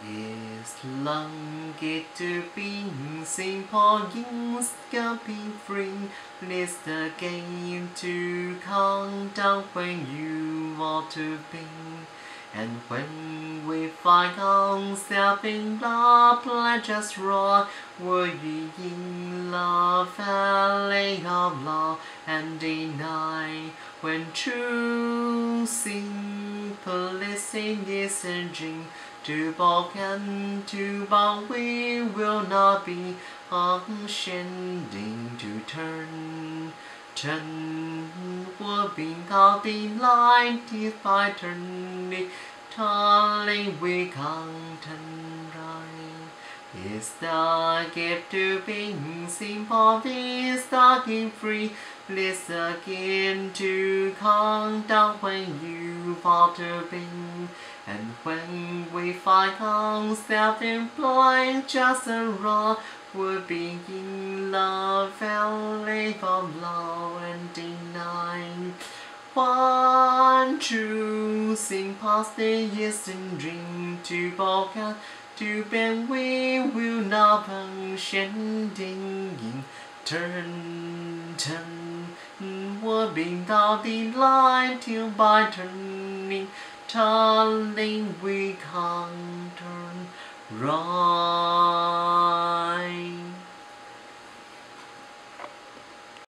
It's get to being simple games can be free. It's the game to count down when you want to be. And when we find ourselves in love, let just roar. Were you in love, valley of love and deny? When true simplicity is dream, to balk and to we will not be unshending to turn. Turn will be our delight if by turning, turning we can't turn right. Is the gift to being simple, is the gift free. Let's again to calm down when you fall to be. And when find ourselves in blind, just a wrong, we're being in love, valley of love and deny. One true thing past the years and dream to balk out, to bend we will not unshending turn, turn, we're being down the line till by turning. Turning we can't turn right.